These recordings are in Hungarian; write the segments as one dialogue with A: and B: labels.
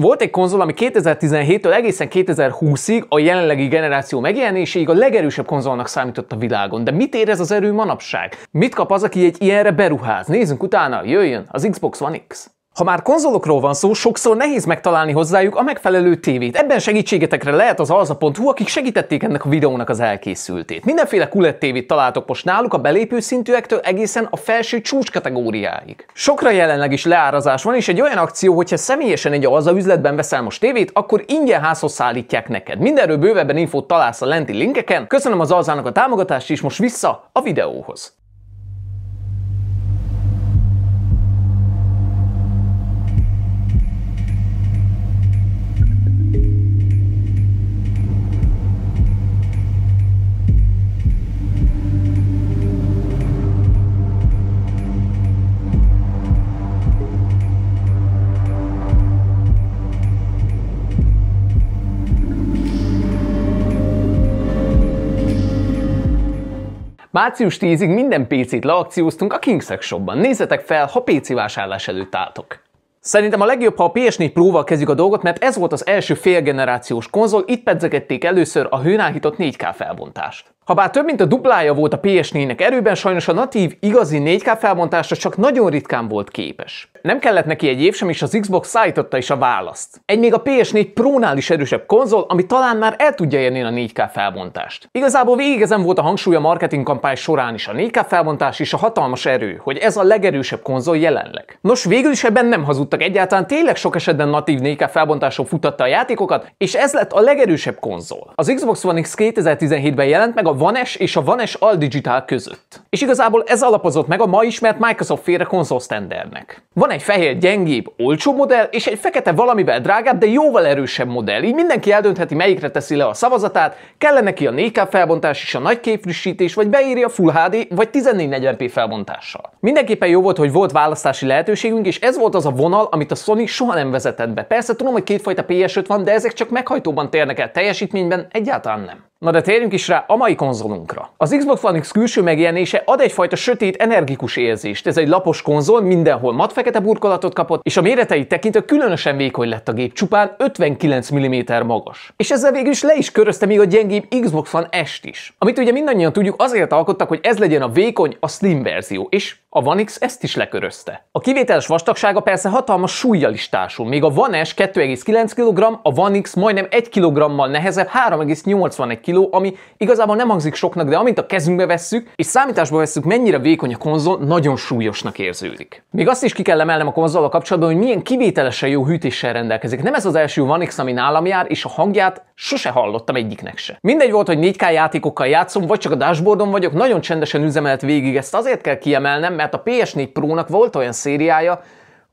A: volt egy konzol, ami 2017-től egészen 2020-ig a jelenlegi generáció megjelenéséig a legerősebb konzolnak számított a világon. De mit ér ez az erő manapság? Mit kap az, aki egy ilyenre beruház? Nézzünk utána, jöjjön az Xbox One X. Ha már konzolokról van szó, sokszor nehéz megtalálni hozzájuk a megfelelő tévét. Ebben segítségetekre lehet az alza.hu, akik segítették ennek a videónak az elkészültét. Mindenféle QLED tévét találtok most náluk a belépő szintűektől egészen a felső csúcs kategóriáig. Sokra jelenleg is leárazás van, és egy olyan akció, hogyha személyesen egy alza üzletben veszel most tévét, akkor ingyen házhoz szállítják neked. Mindenről bővebben infót találsz a lenti linkeken. Köszönöm az alzának a támogatást, és most vissza a videóhoz. Március 10-ig minden PC-t leakcióztunk a Kingsex Shopban. Nézzetek fel, ha PC vásárlás előtt álltok. Szerintem a legjobb, ha a PS4 Pro-val kezdjük a dolgot, mert ez volt az első félgenerációs konzol, itt pedzegették először a hőnáhított 4K felbontást. Habár több mint a duplája volt a PS4-nek erőben, sajnos a natív, igazi 4K felbontásra csak nagyon ritkán volt képes. Nem kellett neki egy év sem, és az Xbox szállította is a választ. Egy még a PS4 Pro-nál is erősebb konzol, ami talán már el tudja érni a 4K felbontást. Igazából végig ezen volt a hangsúly a marketing kampány során is a 4K felbontás és a hatalmas erő, hogy ez a legerősebb konzol jelenleg. Nos, végül is ebben nem hazudtak egyáltalán, tényleg sok esetben natív 4K felbontáson futatta a játékokat, és ez lett a legerősebb konzol. Az Xbox One X 2017-ben jelent meg a One S és a One S All Digital között. És igazából ez alapozott meg a ma ismert Microsoft félre konzol standardnek. Van egy fehér gyengébb, olcsó modell, és egy fekete valamivel drágább, de jóval erősebb modell. Így mindenki eldöntheti, melyikre teszi le a szavazatát, kellene neki a 4K felbontás és a nagy képfrissítés, vagy beírja Full HD vagy 1440p felbontással. Mindenképpen jó volt, hogy volt választási lehetőségünk, és ez volt az a vonal, amit a Sony soha nem vezetett be. Persze tudom, hogy kétfajta PS5 van, de ezek csak meghajtóban térnek el teljesítményben, egyáltalán nem. Na de térjünk is rá a mai konzolunkra. Az Xbox One X külső megjelenése ad egyfajta sötét, energikus érzést. Ez egy lapos konzol, mindenhol mat-fekete burkolatot kapott, és a méreteit tekintve különösen vékony lett a gép, csupán 59 mm magas. És ezzel végül is le is körözte még a gyengébb Xbox One S-t is. Amit ugye mindannyian tudjuk, azért alkottak, hogy ez legyen a vékony, a slim verzió, és a One X ezt is lekörözte. A kivételes vastagsága persze hatalmas súlyjal is társul, még a One S 2,9 kg, a One X majdnem 1 kg-mal nehezebb 3,81 kg, ami igazából nem hangzik soknak, de amint a kezünkbe vesszük, és számításba vesszük, mennyire vékony a konzol, nagyon súlyosnak érződik. Még azt is ki kell emelnem a konzollal kapcsolatban, hogy milyen kivételesen jó hűtéssel rendelkezik. Nem ez az első One X, ami nálam jár, és a hangját sose hallottam egyiknek se. Mindegy volt, hogy 4K játékokkal játszom, vagy csak a dashboardon vagyok, nagyon csendesen üzemelt végig, ezt azért kell kiemelnem, mert a PS4 Pro-nak volt olyan szériája,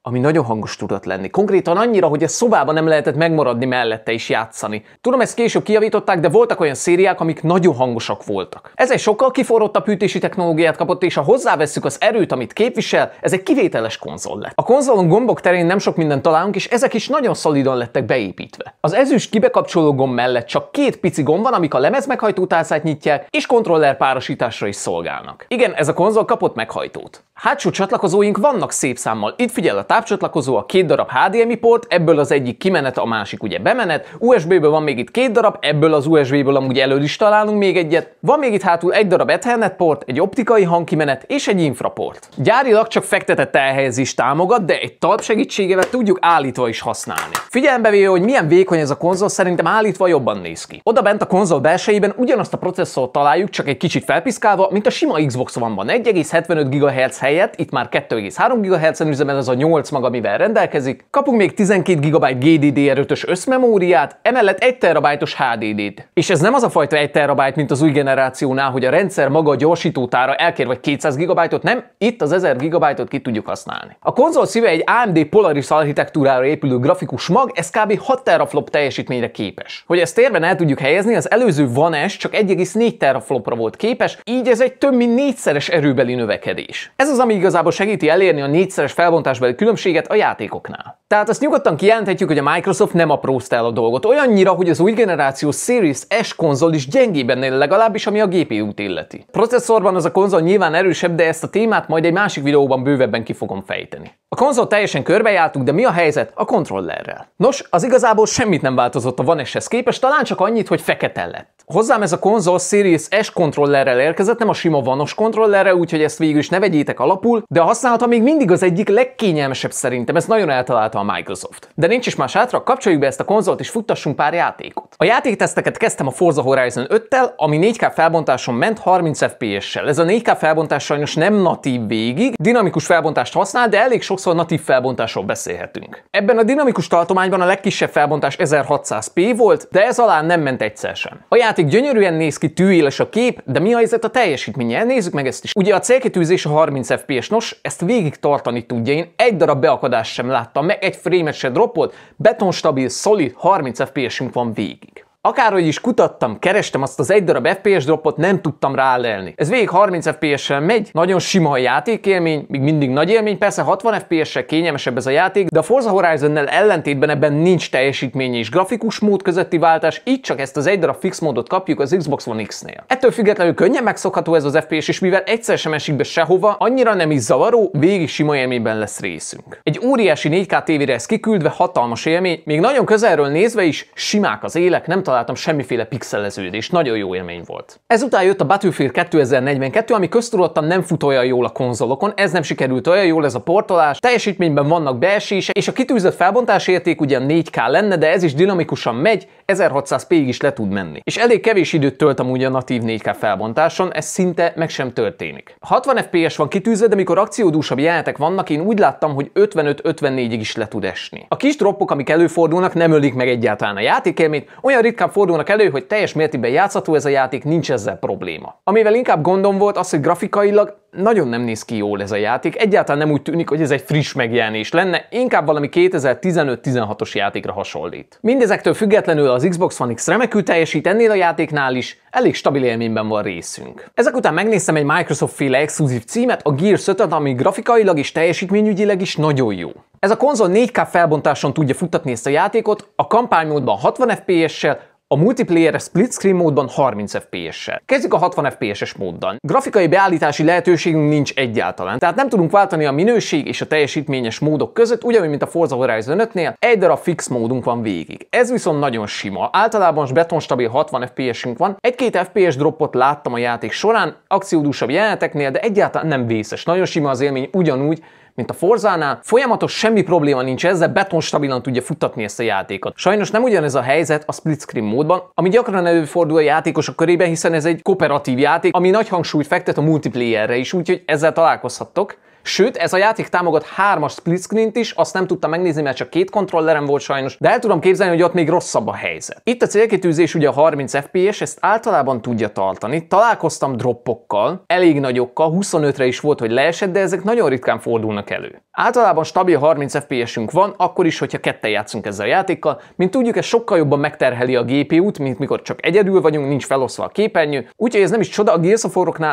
A: ami nagyon hangos tudott lenni. Konkrétan annyira, hogy a szobában nem lehetett megmaradni mellette is játszani. Tudom, ezt később kijavították, de voltak olyan szériák, amik nagyon hangosak voltak. Ez egy sokkal kiforrottabb hűtési technológiát kapott, és ha hozzáveszünk az erőt, amit képvisel, ez egy kivételes konzol lett. A konzolon gombok terén nem sok mindent találunk, és ezek is nagyon szolidan lettek beépítve. Az ezüst kibekapcsoló gomb mellett csak két pici gomb van, amik a lemez meghajtótálcát nyitják, és kontroller párosításra is szolgálnak. Igen, ez a konzol kapott meghajtót. Hátsó csatlakozóink vannak szép számmal. Itt figyel a tápcsatlakozó, a két darab HDMI port, ebből az egyik kimenet, a másik ugye bemenet, USB-ből van még itt két darab, ebből az USB-ből amúgy elő is találunk még egyet. Van még itt hátul egy darab Ethernet port, egy optikai hangkimenet és egy infraport. Gyárilag csak fektetett elhelyezést támogat, de egy talp segítségével tudjuk állítva is használni. Figyelembe véve, hogy milyen vékony ez a konzol, szerintem állítva jobban néz ki. Oda bent a konzol belsejében ugyanazt a processzort találjuk, csak egy kicsit felpiszkálva, mint a sima Xbox One-ban. 1,75 GHz helyett, itt már 2,3 GHz-en üzemel ez a 8 mag, amivel rendelkezik. Kapunk még 12 GB GDDR5-ös összmemóriát, emellett 1 TB-os HDD-t. És ez nem az a fajta 1 TB, mint az új generációnál, hogy a rendszer maga a gyorsítótára elkér vagy 200 GB-ot, nem, itt az 1000 GB-ot ki tudjuk használni. A konzol szíve egy AMD Polaris architektúrára épülő grafikus mag, ez kb. 6 teraflop teljesítményre képes. Hogy ezt térben el tudjuk helyezni, az előző One S csak 1,4 teraflopra volt képes, így ez egy több mint négyszeres erőbeli növekedés. Ez az, ami igazából segíti elérni a négyszeres felbontásbeli különbséget a játékoknál. Tehát azt nyugodtan kijelenthetjük, hogy a Microsoft nem aprózta el a dolgot. Olyannyira, hogy az új generáció Series S konzol is gyengében legalábbis, ami a GPU-t illeti. Processzorban az a konzol nyilván erősebb, de ezt a témát majd egy másik videóban bővebben ki fogom fejteni. A konzol teljesen körbejártuk, de mi a helyzet a kontrollerrel? Nos, az igazából semmit nem változott a One S-hez képest, talán csak annyit, hogy fekete lett. Hozzám ez a konzol Series S kontrollerrel érkezett, nem a sima vanos kontrollerrel, úgyhogy ezt végül is ne vegyétek alapul, de a használata még mindig az egyik legkényelmesebb szerintem, ez nagyon eltalálta a Microsoft. De nincs is más hátra, kapcsoljuk be ezt a konzolt és futtassunk pár játékot. A játékteszteket kezdtem a Forza Horizon 5-tel, ami 4K felbontáson ment 30 FPS-sel. Ez a 4K felbontás sajnos nem natív végig, dinamikus felbontást használ, de elég sokszor natív felbontásról beszélhetünk. Ebben a dinamikus tartományban a legkisebb felbontás 1600p volt, de ez alá nem ment egyszer sem. A játék gyönyörűen néz ki, tűéles a kép, de mi a helyzet a teljesítménye? Nézzük meg ezt is. Ugye a célkitűzés a 30 FPS, nos, ezt végig tartani tudja. Én egy darab beakadást sem láttam, meg egy frame-et se droppolt, betonstabil, solid 30 FPS-ünk van végig. Akárhogy is kutattam, kerestem azt az egy darab FPS dropot, nem tudtam rálelni. Ez végig 30 FPS-sel megy, nagyon sima a játékélmény, még mindig nagy élmény, persze 60 FPS-sel kényelmesebb ez a játék, de a Forza Horizon-nel ellentétben ebben nincs teljesítmény és grafikus mód közötti váltás, így csak ezt az egy darab fix módot kapjuk az Xbox One X-nél. Ettől függetlenül könnyen megszokható ez az FPS, és mivel egyszer sem esik be sehova, annyira nem is zavaró, végig sima élményben lesz részünk. Egy óriási 4K tévére ez kiküldve hatalmas élmény, még nagyon közelről nézve is simák az élek, nem találtam semmiféle pixeleződést, nagyon jó élmény volt. Ezután jött a Battlefield 2042, ami köztudottan nem fut olyan jól a konzolokon, ez nem sikerült olyan jól ez a portolás, teljesítményben vannak beesések, és a kitűzött felbontás érték ugyan 4K lenne, de ez is dinamikusan megy, 1600p-ig is le tud menni. És elég kevés időt tölt amúgy a natív 4K felbontáson, ez szinte meg sem történik. 60 FPS van kitűzve, de mikor akciódúsabb jelenetek vannak, én úgy láttam, hogy 55-54-ig is le tud esni. A kis droppok, amik előfordulnak, nem ölik meg egyáltalán a játékélményt, olyan ritkán fordulnak elő, hogy teljes mértékben játszható ez a játék, nincs ezzel probléma. Amivel inkább gondom volt az, hogy grafikailag nagyon nem néz ki jól ez a játék, egyáltalán nem úgy tűnik, hogy ez egy friss megjelenés lenne, inkább valami 2015-16-os játékra hasonlít. Mindezektől függetlenül az Xbox One X remekül teljesít ennél a játéknál is, elég stabil élményben van részünk. Ezek után megnéztem egy Microsoft féle exkluzív címet, a Gears 5 ami grafikailag és teljesítményügyileg is nagyon jó. Ez a konzol 4K felbontáson tudja futtatni ezt a játékot, a kampánymódban 60 FPS-sel, a multiplayer split screen módban 30 FPS-sel. Kezdjük a 60 FPS-es móddal. Grafikai beállítási lehetőségünk nincs egyáltalán, tehát nem tudunk váltani a minőség és a teljesítményes módok között, ugyanúgy, mint a Forza Horizon 5-nél, egy darab fix módunk van végig. Ez viszont nagyon sima. Általában betonstabil 60 FPS-ünk van. Egy-két FPS droppot láttam a játék során, akciódúsabb jeleneteknél, de egyáltalán nem vészes. Nagyon sima az élmény ugyanúgy, mint a Forzánál. Folyamatos semmi probléma nincs ezzel, betonstabilan tudja futtatni ezt a játékot. Sajnos nem ugyanez a helyzet a split screen módban, ami gyakran előfordul a játékosok körében, hiszen ez egy kooperatív játék, ami nagy hangsúlyt fektet a multiplayerre is, úgyhogy ezzel találkozhattok. Sőt, ez a játék támogat hármas split screen is, azt nem tudtam megnézni, mert csak két kontrollerem volt sajnos, de el tudom képzelni, hogy ott még rosszabb a helyzet. Itt a célkitűzés ugye a 30 FPS, ezt általában tudja tartani. Találkoztam droppokkal, elég nagyokkal, 25-re is volt, hogy leesett, de ezek nagyon ritkán fordulnak elő. Általában stabil 30 FPS-ünk van, akkor is, hogyha ketten játszunk ezzel a játékkal. Mint tudjuk, ez sokkal jobban megterheli a GPU-t, mint mikor csak egyedül vagyunk, nincs feloszva a képernyő. Úgyhogy ez nem is csoda, a Gears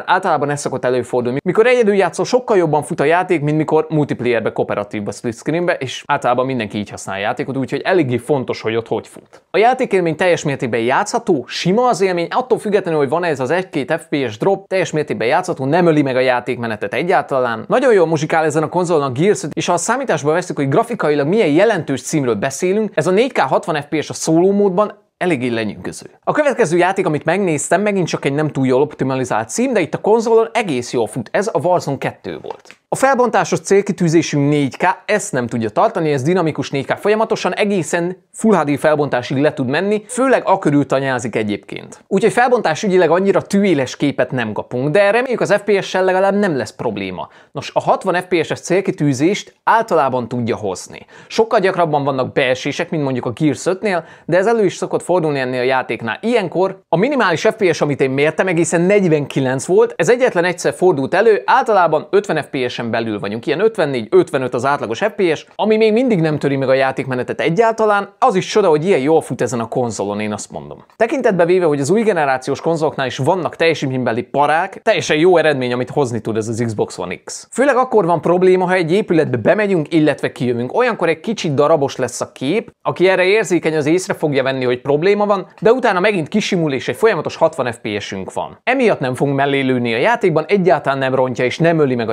A: általában ez szokott előfordulni. Mikor egyedül játszol, sokkal jobban fut a játék, mint mikor multiplayerbe, kooperatívba, split screenbe, és általában mindenki így használ a játékot, úgyhogy eléggé fontos, hogy ott hogy fut. A játékélmény teljes mértékben játszható, sima az élmény, attól függetlenül, hogy van ez az 1-2 FPS drop, teljes mértékben játszható, nem öli meg a játékmenetet egyáltalán. Nagyon jól muzsikál ezen a konzolon a Gears, és ha a számításba veszük, hogy grafikailag milyen jelentős címről beszélünk, ez a 4K 60 FPS a szóló módban eléggé lenyűgöző. A következő játék, amit megnéztem, megint csak egy nem túl jól optimalizált cím, de itt a konzolon egész jól fut. Ez a Warzone 2 volt. A felbontásos célkitűzésünk 4K, ezt nem tudja tartani, ez dinamikus 4K folyamatosan egészen Full HD felbontásig le tud menni, főleg a körül tanyázik egyébként. Úgyhogy felbontás ügyileg annyira tűéles képet nem kapunk, de reméljük az FPS-sel legalább nem lesz probléma. Nos, a 60 FPS-es célkitűzést általában tudja hozni. Sokkal gyakrabban vannak beesések, mint mondjuk a Gears 5-nél, de ez elő is szokott fordulni ennél a játéknál. Ilyenkor a minimális FPS, amit én mértem, egészen 49 volt, ez egyetlen egyszer fordult elő, általában 50 FPS FPS-en belül vagyunk, ilyen 54-55 az átlagos FPS, ami még mindig nem töri meg a játékmenetet egyáltalán, az is csoda, hogy ilyen jól fut ezen a konzolon, én azt mondom. Tekintetbe véve, hogy az új generációs konzoloknál is vannak teljesítménybeli parák, teljesen jó eredmény, amit hozni tud ez az Xbox One X. Főleg akkor van probléma, ha egy épületbe bemegyünk, illetve kijövünk. Olyankor egy kicsit darabos lesz a kép, aki erre érzékeny, az észre fogja venni, hogy probléma van, de utána megint kisimul és egy folyamatos 60 FPS-ünk van. Emiatt nem fogunk mellé lőni a játékban, egyáltalán nem rontja és nem öli meg a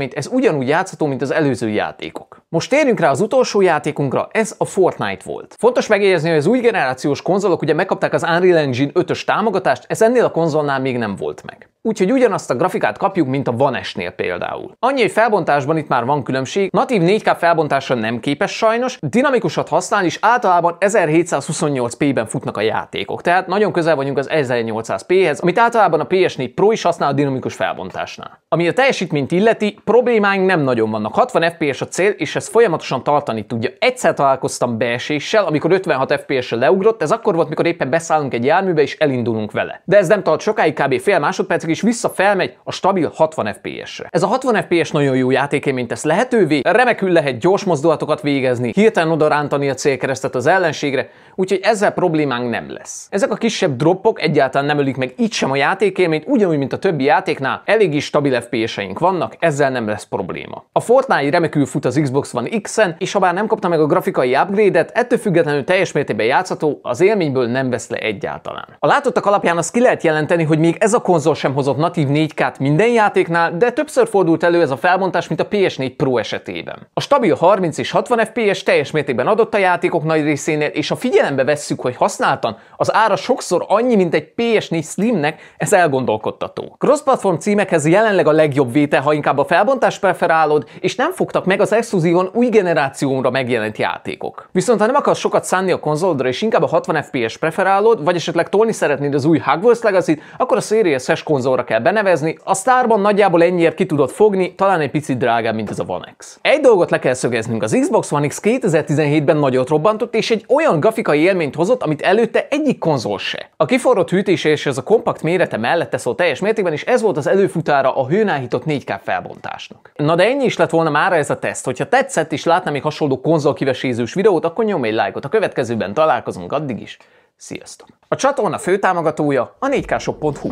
A: játékélményt, ez ugyanúgy játszható, mint az előző játékok. Most térjünk rá az utolsó játékunkra, ez a Fortnite volt. Fontos megjegyezni, hogy az új generációs konzolok ugye megkapták az Unreal Engine 5-ös támogatást, ez ennél a konzolnál még nem volt meg. Úgyhogy ugyanazt a grafikát kapjuk, mint a One S-nél például. Annyi, hogy felbontásban itt már van különbség, natív 4K felbontásra nem képes sajnos, dinamikusat használ is általában 1728p-ben futnak a játékok, tehát nagyon közel vagyunk az 1800p-hez, amit általában a PS4 Pro is használ a dinamikus felbontásnál. Ami a teljesítményt illeti, problémáink nem nagyon vannak. 60 FPS a cél, és ez folyamatosan tartani tudja. Egyszer találkoztam beeséssel, amikor 56 FPS-re leugrott, ez akkor volt, mikor éppen beszállunk egy járműbe és elindulunk vele. De ez nem tart sokáig, kb. fél másodpercig, és vissza felmegy a stabil 60 FPS-re. Ez a 60 FPS nagyon jó játékélményt tesz lehetővé, remekül lehet gyors mozdulatokat végezni, hirtelen oda rántani a célkeresztet az ellenségre, úgyhogy ezzel problémánk nem lesz. Ezek a kisebb droppok egyáltalán nem ölik meg itt sem a játékélményt, ugyanúgy, mint a többi játéknál, elég is stabil FPS-eink vannak, ezzel nem lesz probléma. A Fortnite remekül fut az Xbox One X-en, és ha bár nem kapta meg a grafikai upgrade-et, ettől függetlenül teljes mértékben játszható, az élményből nem vesz le egyáltalán. A látottak alapján azt ki lehet jelenteni, hogy még ez a konzol sem hozott natív 4K-t minden játéknál, de többször fordult elő ez a felbontás, mint a PS4 Pro esetében. A stabil 30 és 60 FPS teljes mértékben adott a játékok nagy részénél, és a figyelembe vesszük, hogy használtan, az ára sokszor annyi, mint egy PS4 Slimnek, ez elgondolkodtató. Cross-platform címekhez jelenleg a legjobb vétel, ha inkább a felbontás preferálod, és nem fogtak meg az exkluzívan új generációra megjelent játékok. Viszont ha nem akarsz sokat szánni a konzolodra, és inkább a 60 FPS preferálod, vagy esetleg tolni szeretnéd az új Hogwarts Legacy-t, akkor a Series S konzolra kell benevezni. A Starban nagyjából ennyiért ki tudod fogni, talán egy picit drágább, mint ez a One X. Egy dolgot le kell szögeznünk, az Xbox One X 2017-ben nagyot robbantott, és egy olyan grafikai élményt hozott, amit előtte egyik konzol se. A kiforrott hűtés és ez a kompakt mérete mellette szól teljes mértékben, és ez volt az előfutára a hőn 4K felbontásnak. Na de ennyi is lett volna már ez a teszt. Hogyha tetszett és látnám még hasonló konzol kivesézős videót, akkor nyomj egy lájkot. A következőben találkozunk addig is. Sziasztok! A csatorna főtámogatója a 4Kshop.hu.